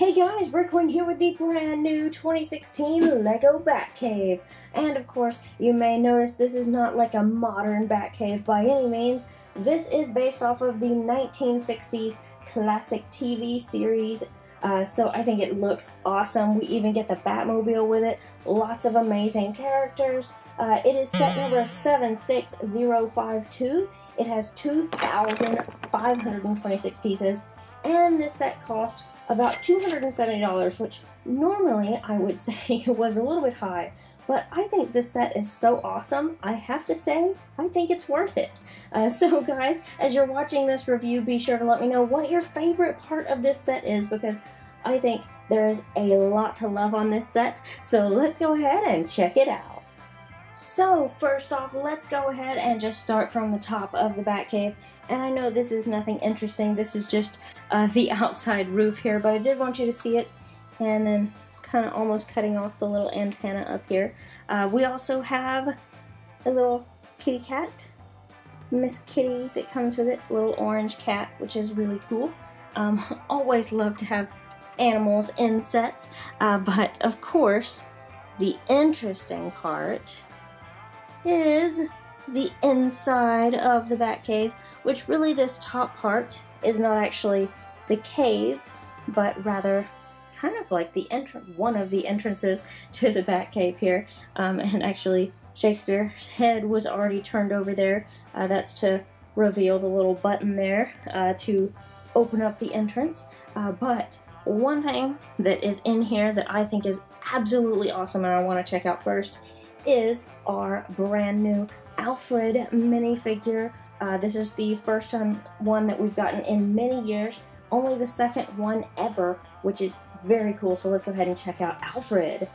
Hey guys, BrickQueen here with the brand new 2016 LEGO Batcave. And of course, you may notice this is not like a modern Batcave by any means. This is based off of the 1960s classic TV series. Uh, so I think it looks awesome. We even get the Batmobile with it. Lots of amazing characters. Uh, it is set number 76052. It has 2,526 pieces. And this set cost about $270, which normally I would say was a little bit high. But I think this set is so awesome, I have to say, I think it's worth it. Uh, so guys, as you're watching this review, be sure to let me know what your favorite part of this set is, because I think there is a lot to love on this set. So let's go ahead and check it out. So first off, let's go ahead and just start from the top of the Batcave. And I know this is nothing interesting, this is just uh, the outside roof here, but I did want you to see it. And then kind of almost cutting off the little antenna up here. Uh, we also have a little kitty cat, Miss Kitty that comes with it, little orange cat, which is really cool. Um, always love to have animals in sets, uh, but of course, the interesting part is the inside of the Batcave, which really this top part is not actually the cave, but rather kind of like the entrance, one of the entrances to the Batcave here. Um, and actually, Shakespeare's head was already turned over there. Uh, that's to reveal the little button there uh, to open up the entrance. Uh, but one thing that is in here that I think is absolutely awesome and I want to check out first is our brand new Alfred minifigure. Uh, this is the first one that we've gotten in many years, only the second one ever, which is very cool. So let's go ahead and check out Alfred.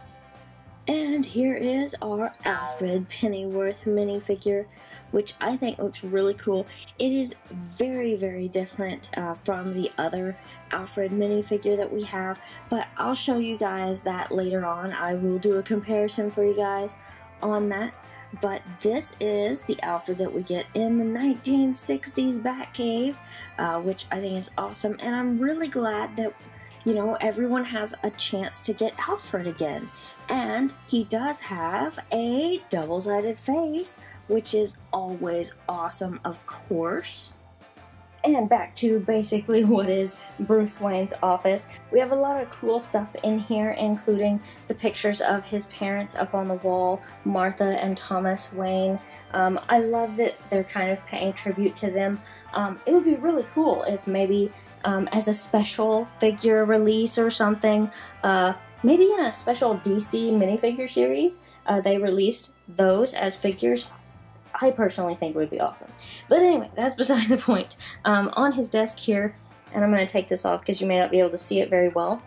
And here is our Alfred Pennyworth minifigure, which I think looks really cool. It is very, very different uh, from the other Alfred minifigure that we have, but I'll show you guys that later on. I will do a comparison for you guys on that. But this is the Alfred that we get in the 1960s Batcave, uh, which I think is awesome. And I'm really glad that, you know, everyone has a chance to get Alfred again. And he does have a double-sided face, which is always awesome, of course and back to basically what is Bruce Wayne's office. We have a lot of cool stuff in here, including the pictures of his parents up on the wall, Martha and Thomas Wayne. Um, I love that they're kind of paying tribute to them. Um, it would be really cool if maybe um, as a special figure release or something, uh, maybe in a special DC minifigure series, uh, they released those as figures. I personally think would be awesome. But anyway, that's beside the point. Um, on his desk here, and I'm going to take this off because you may not be able to see it very well.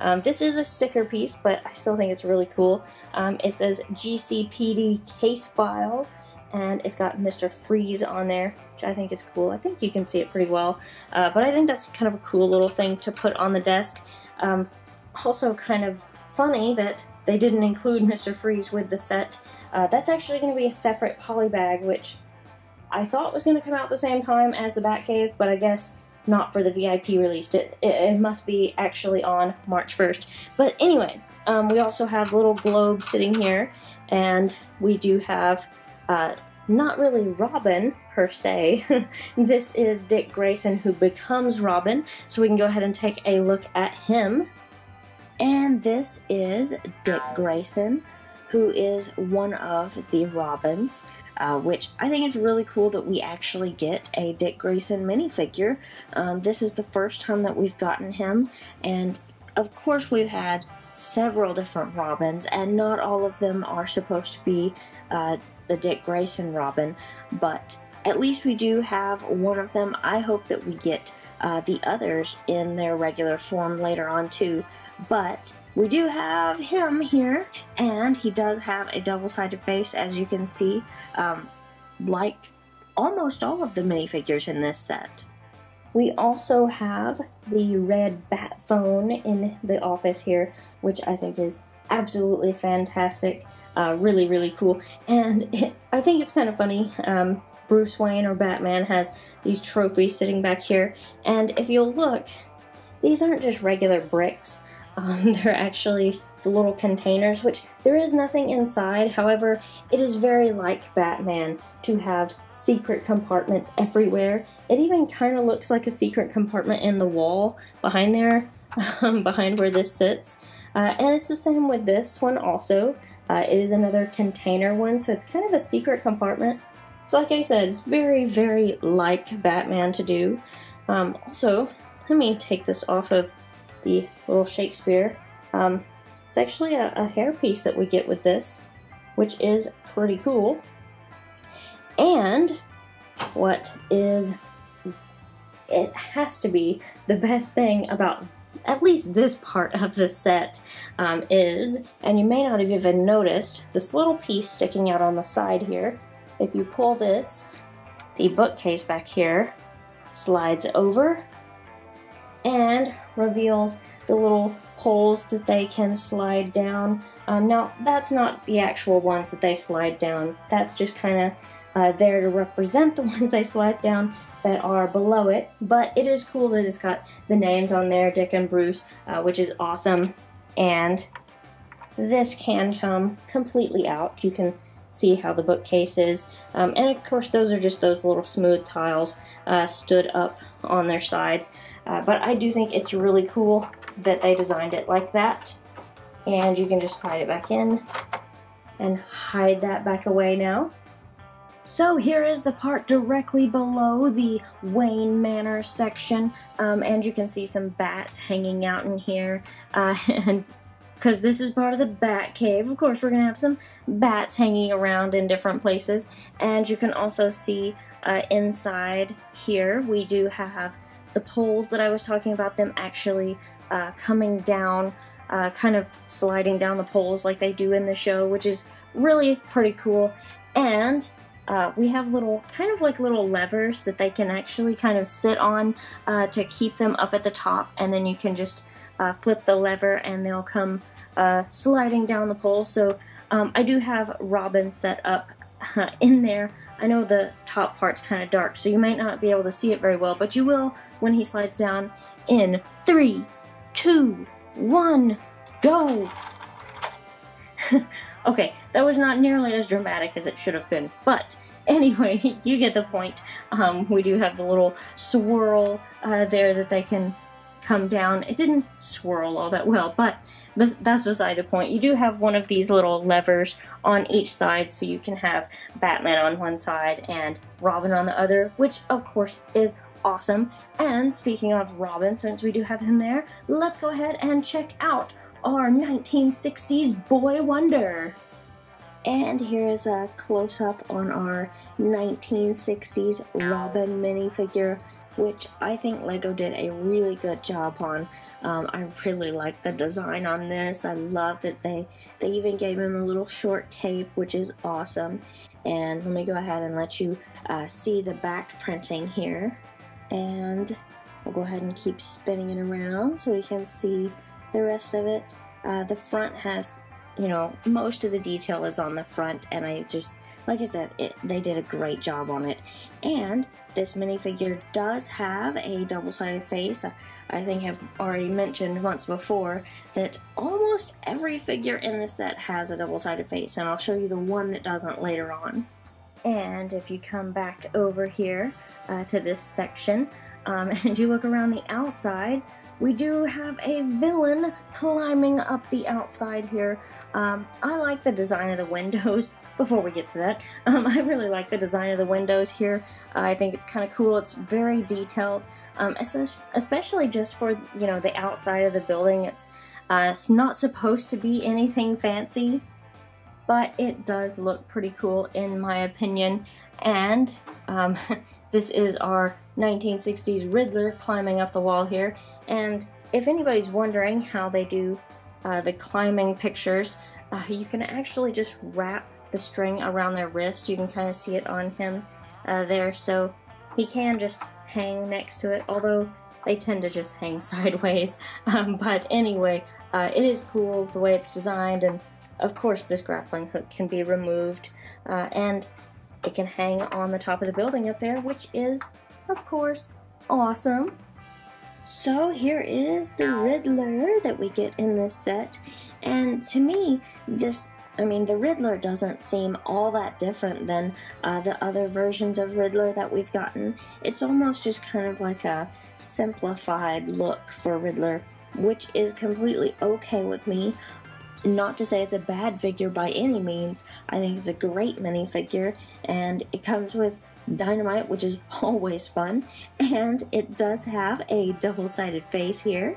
Um, this is a sticker piece, but I still think it's really cool. Um, it says GCPD case file, and it's got Mr. Freeze on there, which I think is cool. I think you can see it pretty well, uh, but I think that's kind of a cool little thing to put on the desk. Um, also kind of funny that they didn't include Mr. Freeze with the set. Uh, that's actually going to be a separate poly bag, which I thought was going to come out the same time as the Batcave, but I guess not for the VIP release. It, it, it must be actually on March 1st. But anyway, um, we also have little globe sitting here, and we do have uh, not really Robin per se. this is Dick Grayson who becomes Robin, so we can go ahead and take a look at him. And this is Dick Grayson, who is one of the Robins. Uh, which I think is really cool that we actually get a Dick Grayson minifigure. Um, this is the first time that we've gotten him, and of course, we've had several different Robins, and not all of them are supposed to be uh, the Dick Grayson Robin, but at least we do have one of them. I hope that we get uh, the others in their regular form later on, too. But we do have him here, and he does have a double-sided face, as you can see, um, like almost all of the minifigures in this set. We also have the red bat phone in the office here, which I think is absolutely fantastic. Uh, really, really cool. And it, I think it's kind of funny. Um, Bruce Wayne or Batman has these trophies sitting back here. And if you'll look, these aren't just regular bricks. Um, they're actually the little containers, which there is nothing inside. However, it is very like Batman to have secret compartments everywhere. It even kind of looks like a secret compartment in the wall behind there, um, behind where this sits. Uh, and it's the same with this one also. Uh, it is another container one, so it's kind of a secret compartment. So like I said, it's very, very like Batman to do. Um, also, let me take this off of the little Shakespeare. Um, it's actually a, a hairpiece that we get with this, which is pretty cool. And what is it has to be the best thing about at least this part of the set um, is, and you may not have even noticed, this little piece sticking out on the side here. If you pull this, the bookcase back here slides over and reveals the little holes that they can slide down. Um, now, that's not the actual ones that they slide down. That's just kind of uh, there to represent the ones they slide down that are below it. But it is cool that it's got the names on there, Dick and Bruce, uh, which is awesome. And this can come completely out. You can see how the bookcase is. Um, and of course, those are just those little smooth tiles uh, stood up on their sides. Uh, but I do think it's really cool that they designed it like that. And you can just slide it back in and hide that back away now. So here is the part directly below the Wayne Manor section, um, and you can see some bats hanging out in here, uh, and because this is part of the bat cave, of course we're going to have some bats hanging around in different places, and you can also see uh, inside here we do have the poles that I was talking about, them actually uh, coming down, uh, kind of sliding down the poles like they do in the show, which is really pretty cool. And uh, we have little, kind of like little levers that they can actually kind of sit on uh, to keep them up at the top, and then you can just uh, flip the lever and they'll come uh, sliding down the pole. So um, I do have Robin set up in there. I know the top part's kind of dark, so you might not be able to see it very well, but you will when he slides down in three, two, one, go! okay, that was not nearly as dramatic as it should have been, but anyway, you get the point. Um, we do have the little swirl uh, there that they can come down. It didn't swirl all that well, but that's beside the point. You do have one of these little levers on each side, so you can have Batman on one side and Robin on the other, which of course is awesome. And speaking of Robin, since we do have him there, let's go ahead and check out our 1960s boy wonder. And here is a close-up on our 1960s Robin minifigure, which I think LEGO did a really good job on. Um, I really like the design on this. I love that they, they even gave him a little short cape, which is awesome. And let me go ahead and let you uh, see the back printing here and we'll go ahead and keep spinning it around so we can see the rest of it. Uh, the front has, you know, most of the detail is on the front and I just, like I said, it, they did a great job on it. And this minifigure does have a double-sided face. I, think I've already mentioned once before that almost every figure in the set has a double-sided face, and I'll show you the one that doesn't later on. And if you come back over here uh, to this section um, and you look around the outside, we do have a villain climbing up the outside here. Um, I like the design of the windows. Before we get to that, um, I really like the design of the windows here. Uh, I think it's kind of cool. It's very detailed, um, especially just for you know the outside of the building. It's uh, it's not supposed to be anything fancy, but it does look pretty cool in my opinion. And um, this is our 1960s Riddler climbing up the wall here. And if anybody's wondering how they do uh, the climbing pictures, uh, you can actually just wrap the string around their wrist. You can kind of see it on him uh, there, so he can just hang next to it, although they tend to just hang sideways. Um, but anyway, uh, it is cool the way it's designed, and of course, this grappling hook can be removed uh, and it can hang on the top of the building up there, which is, of course, awesome. So here is the Riddler that we get in this set. And to me, just I mean, the Riddler doesn't seem all that different than uh, the other versions of Riddler that we've gotten. It's almost just kind of like a simplified look for Riddler, which is completely okay with me. Not to say it's a bad figure by any means. I think it's a great minifigure, and it comes with dynamite, which is always fun, and it does have a double sided face here.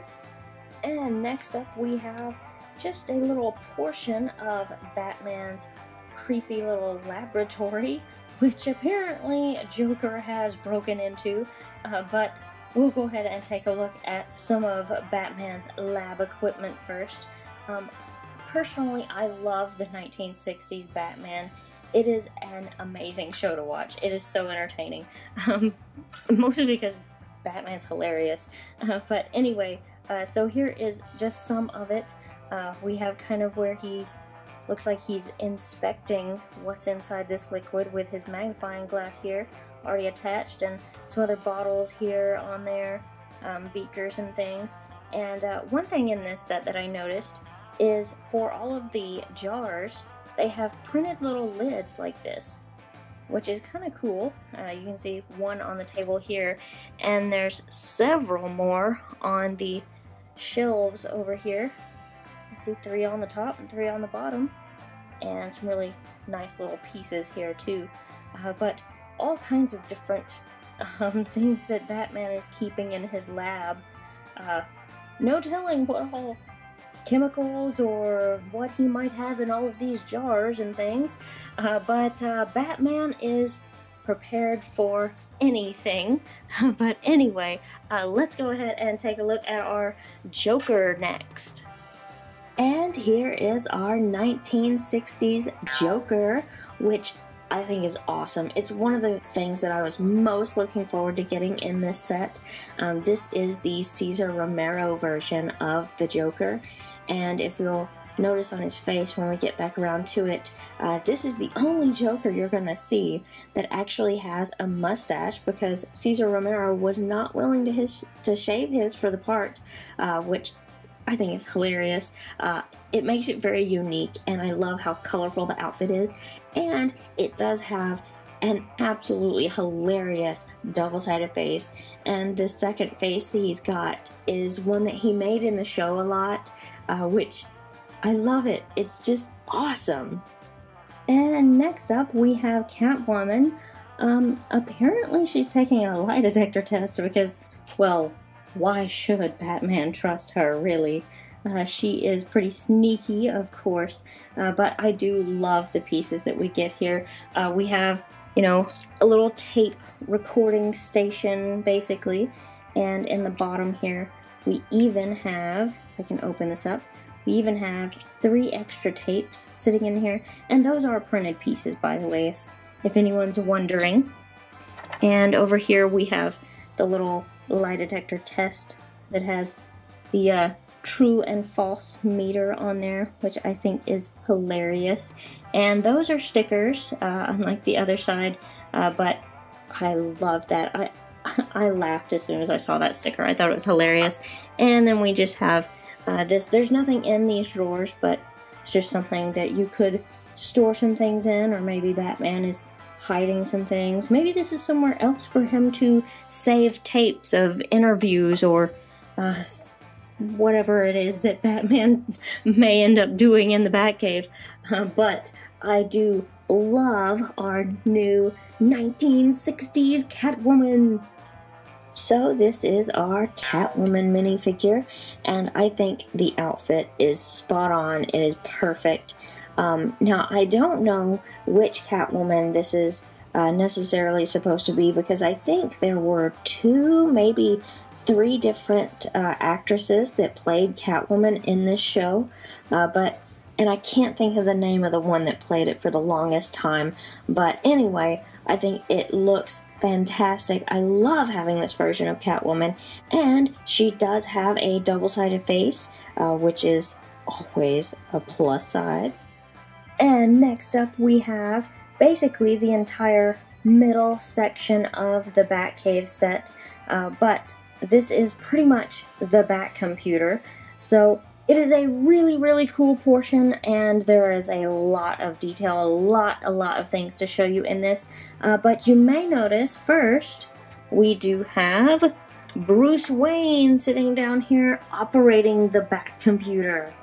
And next up, we have just a little portion of Batman's creepy little laboratory, which apparently Joker has broken into, uh, but we'll go ahead and take a look at some of Batman's lab equipment first. Um, personally, I love the 1960s Batman. It is an amazing show to watch. It is so entertaining. Um, mostly because Batman's hilarious. Uh, but anyway, uh, so here is just some of it. Uh, we have kind of where he's looks like he's inspecting what's inside this liquid with his magnifying glass here already attached and some other bottles here on there um, beakers and things. And uh, one thing in this set that I noticed is for all of the jars they have printed little lids like this which is kind of cool. Uh, you can see one on the table here and there's several more on the shelves over here see three on the top and three on the bottom. And some really nice little pieces here too. Uh, but all kinds of different um, things that Batman is keeping in his lab. Uh, no telling what all chemicals or what he might have in all of these jars and things. Uh, but uh, Batman is prepared for anything. but anyway, uh, let's go ahead and take a look at our Joker next. And here is our 1960s Joker, which I think is awesome. It's one of the things that I was most looking forward to getting in this set. Um, this is the Cesar Romero version of the Joker, and if you'll notice on his face when we get back around to it, uh, this is the only Joker you're going to see that actually has a mustache because Cesar Romero was not willing to his to shave his for the part, uh, which I think it's hilarious. Uh, it makes it very unique, and I love how colorful the outfit is. And it does have an absolutely hilarious double sided face. And the second face he's got is one that he made in the show a lot, uh, which I love it. It's just awesome. And next up, we have Catwoman. Um, apparently, she's taking a lie detector test because, well, why should Batman trust her, really? Uh, she is pretty sneaky, of course, uh, but I do love the pieces that we get here. Uh, we have, you know, a little tape recording station, basically, and in the bottom here, we even have, if I can open this up, we even have three extra tapes sitting in here, and those are printed pieces, by the way, if, if anyone's wondering. And over here we have the little lie detector test that has the uh, true and false meter on there, which I think is hilarious. And those are stickers, uh, unlike the other side, uh, but I love that. I I laughed as soon as I saw that sticker. I thought it was hilarious. And then we just have uh, this. There's nothing in these drawers, but it's just something that you could store some things in, or maybe Batman is hiding some things. Maybe this is somewhere else for him to save tapes of interviews or uh, whatever it is that Batman may end up doing in the Batcave. Uh, but I do love our new 1960s Catwoman. So this is our Catwoman minifigure, and I think the outfit is spot on. It is perfect. Um, now, I don't know which Catwoman this is uh, necessarily supposed to be because I think there were two, maybe three different uh, actresses that played Catwoman in this show, uh, but and I can't think of the name of the one that played it for the longest time. But anyway, I think it looks fantastic. I love having this version of Catwoman, and she does have a double sided face, uh, which is always a plus side. And next up, we have basically the entire middle section of the Batcave set, uh, but this is pretty much the Bat computer. So it is a really, really cool portion, and there is a lot of detail, a lot, a lot of things to show you in this. Uh, but you may notice first, we do have Bruce Wayne sitting down here operating the Bat computer.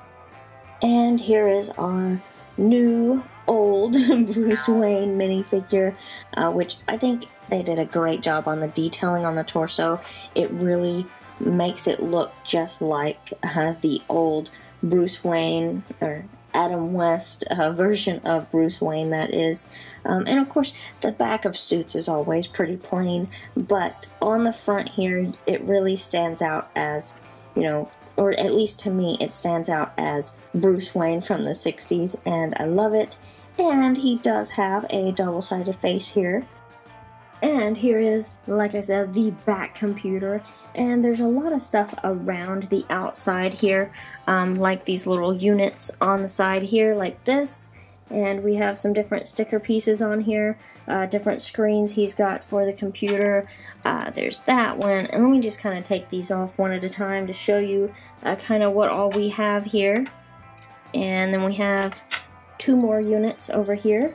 And here is our new old Bruce Wayne minifigure, uh, which I think they did a great job on the detailing on the torso. It really makes it look just like uh, the old Bruce Wayne or Adam West uh, version of Bruce Wayne, that is. Um, and of course, the back of suits is always pretty plain, but on the front here, it really stands out as, you know, or at least to me, it stands out as Bruce Wayne from the 60s, and I love it. And he does have a double sided face here. And here is, like I said, the Bat computer. And there's a lot of stuff around the outside here, um, like these little units on the side here, like this. And we have some different sticker pieces on here, uh, different screens he's got for the computer. Uh, there's that one. And let me just kind of take these off one at a time to show you uh, kind of what all we have here. And then we have two more units over here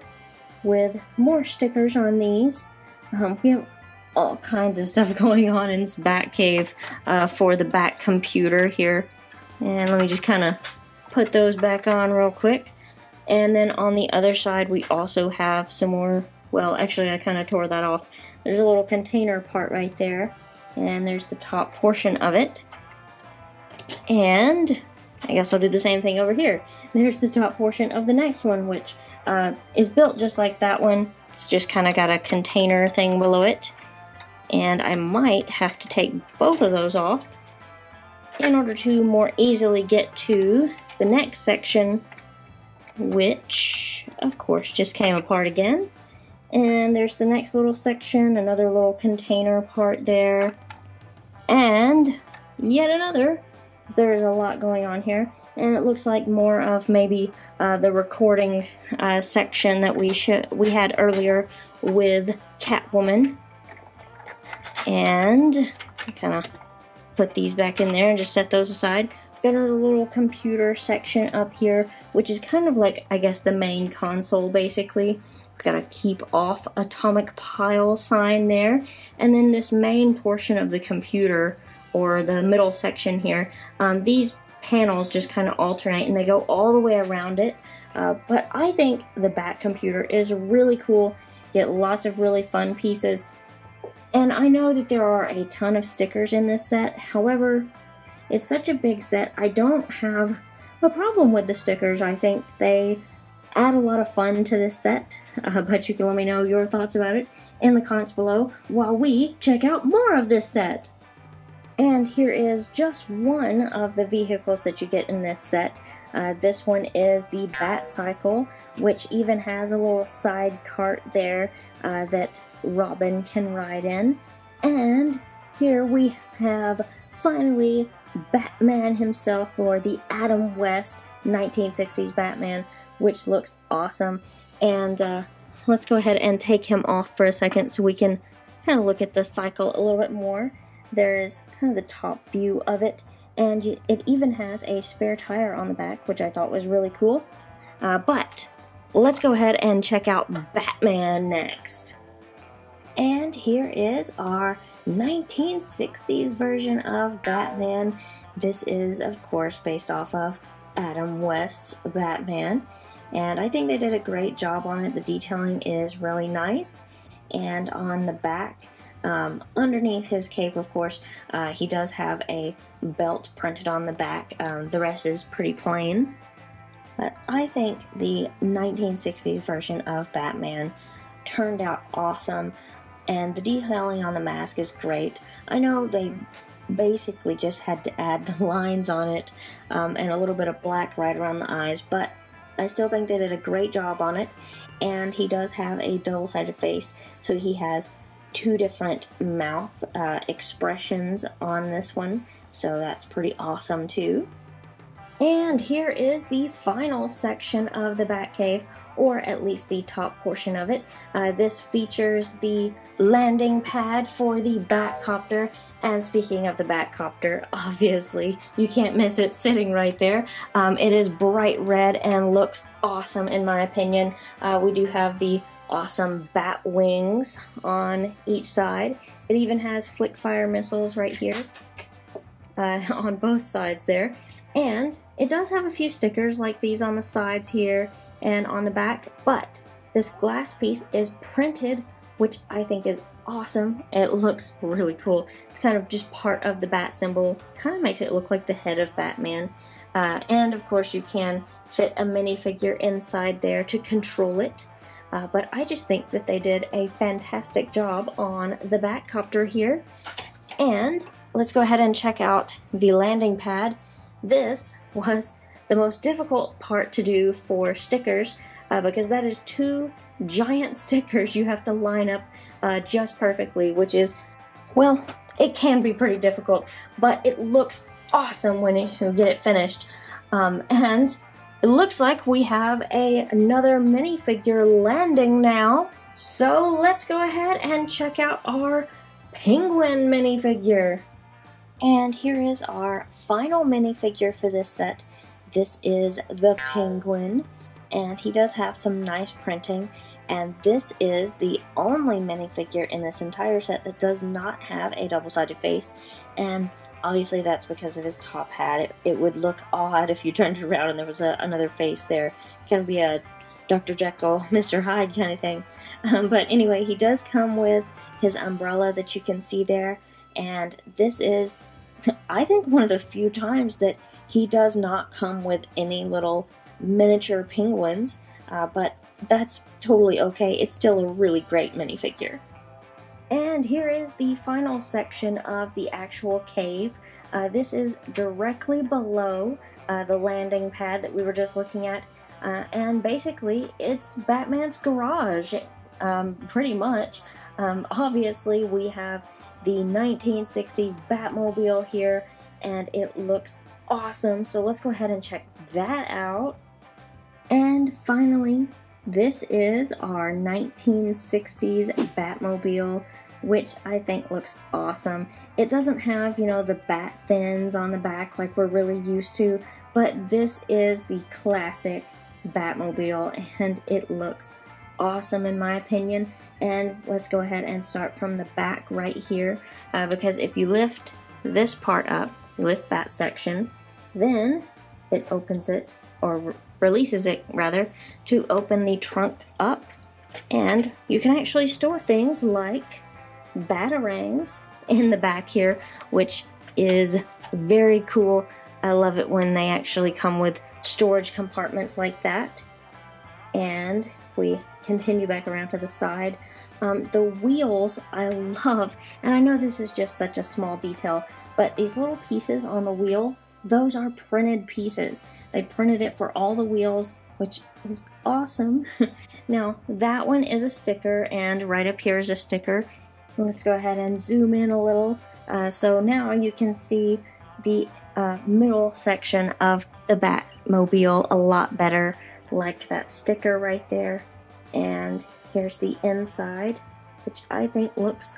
with more stickers on these. Um, we have all kinds of stuff going on in this Bat cave uh, for the Bat computer here. And let me just kind of put those back on real quick. And then on the other side, we also have some more, well, actually, I kind of tore that off. There's a little container part right there. And there's the top portion of it. And I guess I'll do the same thing over here. There's the top portion of the next one, which uh, is built just like that one. It's just kind of got a container thing below it. And I might have to take both of those off in order to more easily get to the next section, which, of course, just came apart again. And there's the next little section, another little container part there. And yet another. There's a lot going on here. And it looks like more of maybe uh, the recording uh, section that we we had earlier with Catwoman. And kind of put these back in there and just set those aside. Got a little computer section up here, which is kind of like, I guess, the main console, basically. Got a keep off atomic pile sign there. And then this main portion of the computer, or the middle section here, um, these panels just kind of alternate and they go all the way around it. Uh, but I think the Bat computer is really cool. Get lots of really fun pieces. And I know that there are a ton of stickers in this set. However, it's such a big set, I don't have a problem with the stickers. I think they add a lot of fun to this set. Uh, but you can let me know your thoughts about it in the comments below while we check out more of this set. And here is just one of the vehicles that you get in this set. Uh, this one is the Bat Cycle, which even has a little side cart there uh, that Robin can ride in. And here we have finally Batman himself, or the Adam West 1960s Batman, which looks awesome. And uh, let's go ahead and take him off for a second so we can kind of look at the cycle a little bit more. There is kind of the top view of it, and it even has a spare tire on the back, which I thought was really cool. Uh, but let's go ahead and check out Batman next. And here is our 1960s version of Batman. This is, of course, based off of Adam West's Batman. And I think they did a great job on it. The detailing is really nice. And on the back, um, underneath his cape, of course, uh, he does have a belt printed on the back. Um, the rest is pretty plain. But I think the 1960s version of Batman turned out awesome, and the detailing on the mask is great. I know they basically just had to add the lines on it um, and a little bit of black right around the eyes, but I still think they did a great job on it. And he does have a double sided face, so he has two different mouth uh, expressions on this one, so that's pretty awesome too. And here is the final section of the Batcave, or at least the top portion of it. Uh, this features the landing pad for the Batcopter. And speaking of the Batcopter, obviously you can't miss it sitting right there. Um, it is bright red and looks awesome in my opinion. Uh, we do have the awesome bat wings on each side. It even has flick fire missiles right here uh, on both sides there. And it does have a few stickers like these on the sides here and on the back, but this glass piece is printed, which I think is awesome. It looks really cool. It's kind of just part of the bat symbol, kind of makes it look like the head of Batman. Uh, and of course, you can fit a minifigure inside there to control it. Uh, but I just think that they did a fantastic job on the Batcopter here. And let's go ahead and check out the landing pad. This was the most difficult part to do for stickers uh, because that is two giant stickers you have to line up uh, just perfectly, which is, well, it can be pretty difficult, but it looks awesome when you get it finished. Um, and it looks like we have a another minifigure landing now. So let's go ahead and check out our penguin minifigure. And here is our final minifigure for this set. This is the penguin, and he does have some nice printing. And this is the only minifigure in this entire set that does not have a double-sided face. And obviously that's because of his top hat. It, it would look odd if you turned around and there was a, another face there. It can be a Dr. Jekyll, Mr. Hyde kind of thing. Um, but anyway, he does come with his umbrella that you can see there and this is, I think, one of the few times that he does not come with any little miniature penguins, uh, but that's totally okay. It's still a really great minifigure. And here is the final section of the actual cave. Uh, this is directly below uh, the landing pad that we were just looking at. Uh, and basically, it's Batman's garage, um, pretty much. Um, obviously, we have the 1960s Batmobile here, and it looks awesome. So let's go ahead and check that out. And finally, this is our 1960s Batmobile, which I think looks awesome. It doesn't have, you know, the bat fins on the back like we're really used to, but this is the classic Batmobile, and it looks awesome in my opinion. And let's go ahead and start from the back right here uh, because if you lift this part up, lift that section, then it opens it or re releases it rather to open the trunk up and you can actually store things like batarangs in the back here which is very cool. I love it when they actually come with storage compartments like that. And if we continue back around to the side, um, the wheels I love, and I know this is just such a small detail, but these little pieces on the wheel, those are printed pieces. They printed it for all the wheels, which is awesome. now, that one is a sticker, and right up here is a sticker. Let's go ahead and zoom in a little. Uh, so now you can see the uh, middle section of the Batmobile a lot better, like that sticker right there. And Here's the inside, which I think looks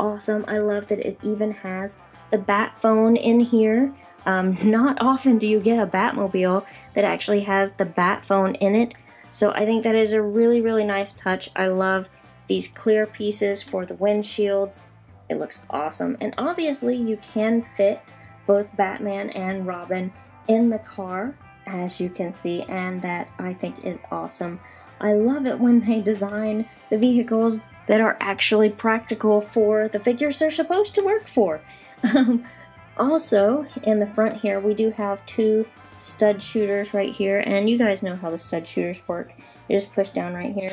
awesome. I love that it even has the bat phone in here. Um, not often do you get a Batmobile that actually has the bat phone in it. So I think that is a really, really nice touch. I love these clear pieces for the windshields. It looks awesome. And obviously you can fit both Batman and Robin in the car, as you can see, and that I think is awesome. I love it when they design the vehicles that are actually practical for the figures they're supposed to work for. Um, also, in the front here, we do have two stud shooters right here, and you guys know how the stud shooters work. You just push down right here,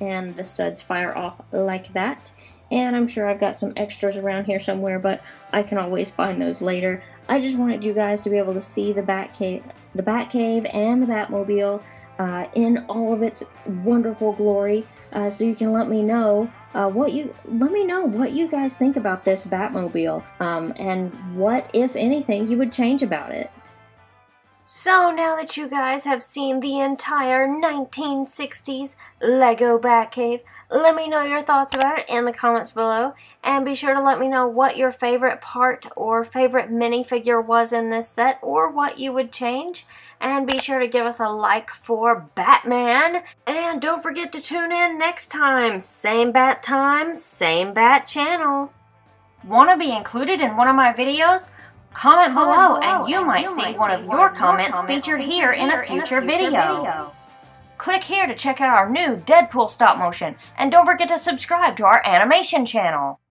and the studs fire off like that. And I'm sure I've got some extras around here somewhere, but I can always find those later. I just wanted you guys to be able to see the Batcave, the Batcave and the Batmobile uh, in all of its wonderful glory. Uh, so you can let me know uh, what you let me know what you guys think about this Batmobile um, and what, if anything, you would change about it. So now that you guys have seen the entire 1960s Lego Batcave, let me know your thoughts about it in the comments below. And be sure to let me know what your favorite part or favorite minifigure was in this set or what you would change. And be sure to give us a like for Batman. And don't forget to tune in next time. Same bat time, same bat channel. Want to be included in one of my videos? Comment, below, below and you and might you see might one of your comments featured here in a future, in a future video. video. Click here to check out our new Deadpool stop motion, and don't forget to subscribe to our animation channel.